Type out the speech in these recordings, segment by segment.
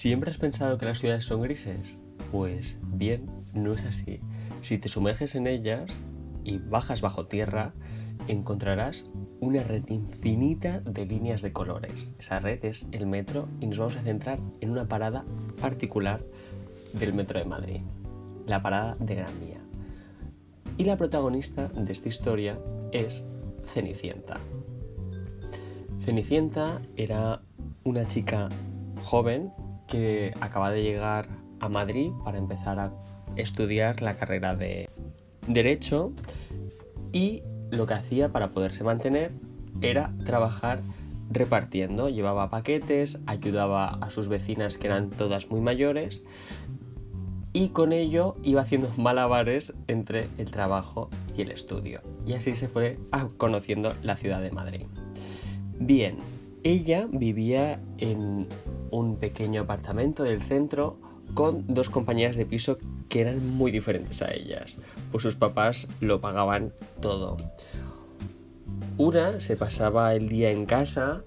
¿Siempre has pensado que las ciudades son grises? Pues bien, no es así. Si te sumerges en ellas y bajas bajo tierra, encontrarás una red infinita de líneas de colores. Esa red es el metro y nos vamos a centrar en una parada particular del metro de Madrid, la parada de Gran Vía. Y la protagonista de esta historia es Cenicienta. Cenicienta era una chica joven que acaba de llegar a Madrid para empezar a estudiar la carrera de Derecho y lo que hacía para poderse mantener era trabajar repartiendo, llevaba paquetes, ayudaba a sus vecinas que eran todas muy mayores y con ello iba haciendo malabares entre el trabajo y el estudio. Y así se fue conociendo la ciudad de Madrid. Bien, ella vivía en un pequeño apartamento del centro con dos compañeras de piso que eran muy diferentes a ellas, pues sus papás lo pagaban todo. Una se pasaba el día en casa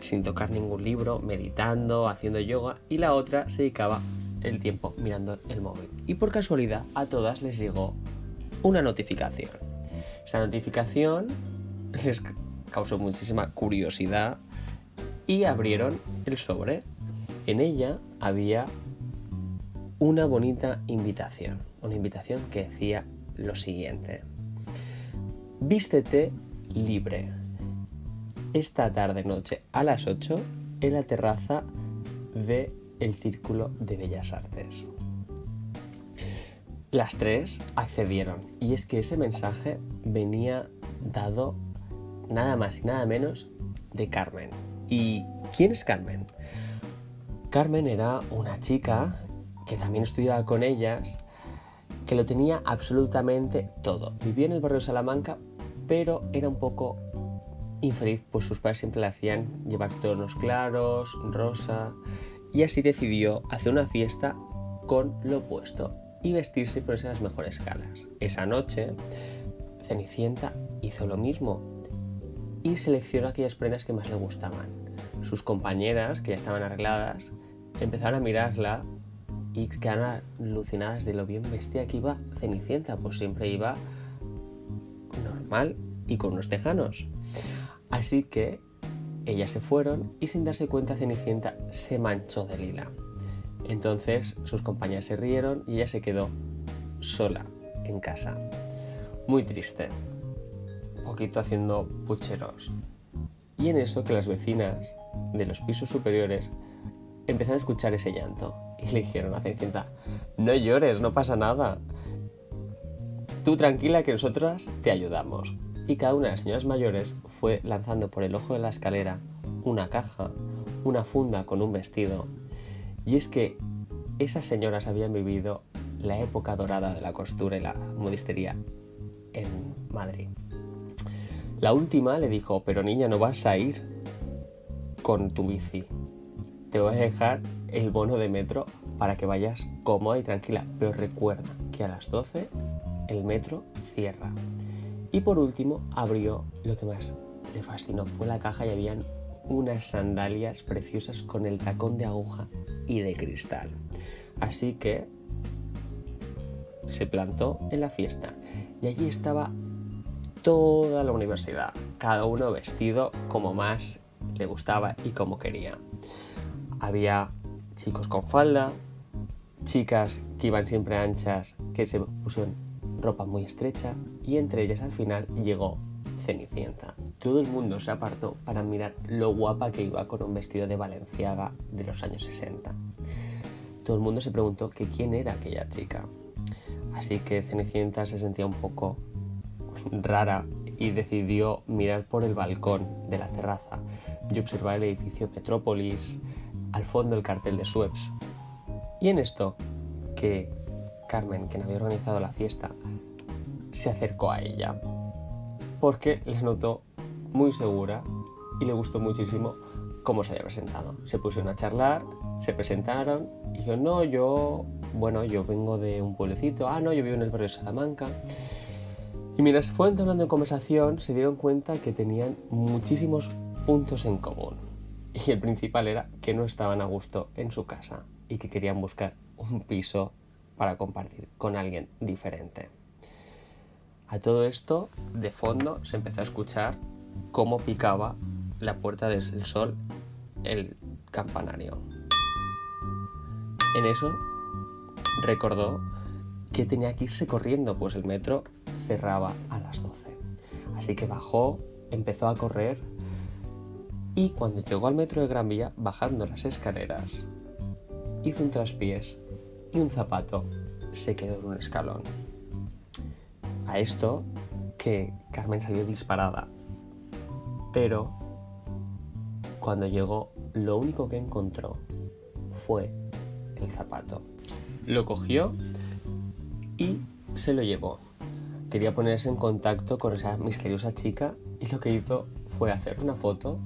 sin tocar ningún libro, meditando, haciendo yoga, y la otra se dedicaba el tiempo mirando el móvil. Y por casualidad a todas les llegó una notificación. Esa notificación les causó muchísima curiosidad y abrieron el sobre. En ella había una bonita invitación, una invitación que decía lo siguiente. Vístete libre. Esta tarde noche a las 8 en la terraza de el Círculo de Bellas Artes. Las tres accedieron y es que ese mensaje venía dado nada más y nada menos de Carmen. ¿Y quién es Carmen? Carmen era una chica que también estudiaba con ellas, que lo tenía absolutamente todo. Vivía en el barrio de Salamanca, pero era un poco infeliz, pues sus padres siempre le hacían llevar tonos claros, rosa, y así decidió hacer una fiesta con lo opuesto y vestirse por esas mejores calas. Esa noche, Cenicienta hizo lo mismo y seleccionó aquellas prendas que más le gustaban. Sus compañeras, que ya estaban arregladas, empezaron a mirarla y quedaron alucinadas de lo bien vestida que iba Cenicienta, pues siempre iba normal y con unos tejanos. Así que ellas se fueron y sin darse cuenta Cenicienta se manchó de lila. Entonces sus compañeras se rieron y ella se quedó sola en casa. Muy triste. Poquito haciendo pucheros. Y en eso que las vecinas de los pisos superiores empezaron a escuchar ese llanto y le dijeron a Cenicienta, no llores, no pasa nada. Tú tranquila que nosotras te ayudamos. Y cada una de las señoras mayores fue lanzando por el ojo de la escalera una caja, una funda con un vestido. Y es que esas señoras habían vivido la época dorada de la costura y la modistería en Madrid. La última le dijo, pero niña, no vas a ir con tu bici. Te voy a dejar el bono de metro para que vayas cómoda y tranquila. Pero recuerda que a las 12 el metro cierra. Y por último abrió lo que más le fascinó. Fue la caja y habían unas sandalias preciosas con el tacón de aguja y de cristal. Así que se plantó en la fiesta y allí estaba toda la universidad, cada uno vestido como más le gustaba y como quería. Había chicos con falda, chicas que iban siempre anchas, que se pusieron ropa muy estrecha y entre ellas al final llegó Cenicienta. Todo el mundo se apartó para mirar lo guapa que iba con un vestido de Valenciaga de los años 60. Todo el mundo se preguntó que quién era aquella chica. Así que Cenicienta se sentía un poco rara y decidió mirar por el balcón de la terraza y observar el edificio Metrópolis, al fondo el cartel de Suez. Y en esto, que Carmen, quien había organizado la fiesta, se acercó a ella porque la notó muy segura y le gustó muchísimo cómo se había presentado. Se pusieron a charlar, se presentaron y dijo, no, yo, bueno, yo vengo de un pueblecito, ah, no, yo vivo en el barrio de Salamanca. Y mientras fueron hablando en conversación, se dieron cuenta que tenían muchísimos puntos en común. Y el principal era que no estaban a gusto en su casa y que querían buscar un piso para compartir con alguien diferente. A todo esto, de fondo, se empezó a escuchar cómo picaba la puerta del sol el campanario. En eso recordó que tenía que irse corriendo, pues el metro cerraba a las 12. Así que bajó, empezó a correr y cuando llegó al metro de Gran Vía, bajando las escaleras, hizo un traspiés y un zapato se quedó en un escalón. A esto que Carmen salió disparada, pero cuando llegó lo único que encontró fue el zapato. Lo cogió y se lo llevó. Quería ponerse en contacto con esa misteriosa chica y lo que hizo fue hacer una foto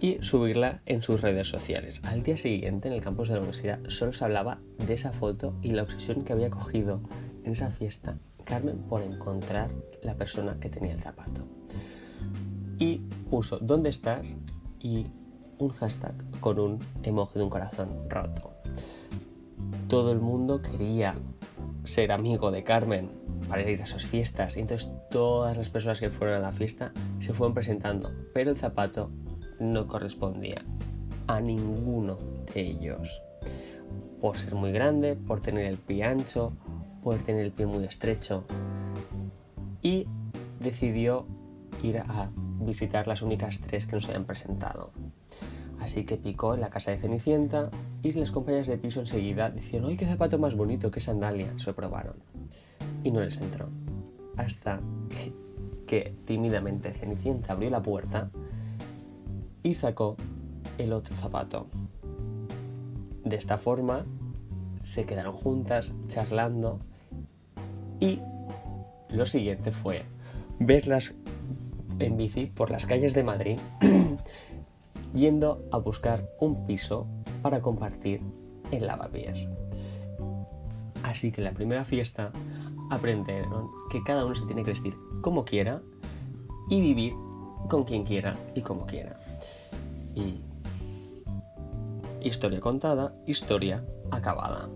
y subirla en sus redes sociales. Al día siguiente, en el campus de la universidad, solo se hablaba de esa foto y la obsesión que había cogido en esa fiesta Carmen por encontrar la persona que tenía el zapato. Y puso ¿dónde estás? y un hashtag con un emoji de un corazón roto. Todo el mundo quería ser amigo de Carmen para ir a sus fiestas y entonces todas las personas que fueron a la fiesta se fueron presentando, pero el zapato no correspondía a ninguno de ellos. Por ser muy grande, por tener el pie ancho, por tener el pie muy estrecho. Y decidió ir a visitar las únicas tres que nos habían presentado. Así que picó en la casa de Cenicienta y las compañeras de piso enseguida dijeron, ¡ay, qué zapato más bonito, qué sandalia! Se probaron. Y no les entró. Hasta que tímidamente Cenicienta abrió la puerta y sacó el otro zapato. De esta forma se quedaron juntas charlando y lo siguiente fue verlas en bici por las calles de Madrid yendo a buscar un piso para compartir en lavapiés. Así que la primera fiesta aprendieron que cada uno se tiene que vestir como quiera y vivir con quien quiera y como quiera. Y historia contada, historia acabada.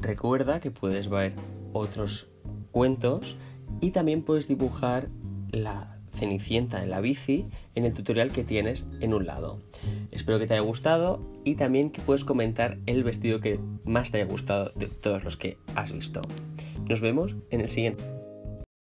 Recuerda que puedes ver otros cuentos y también puedes dibujar la Cenicienta en la bici en el tutorial que tienes en un lado. Espero que te haya gustado y también que puedes comentar el vestido que más te haya gustado de todos los que has visto. Nos vemos en el siguiente.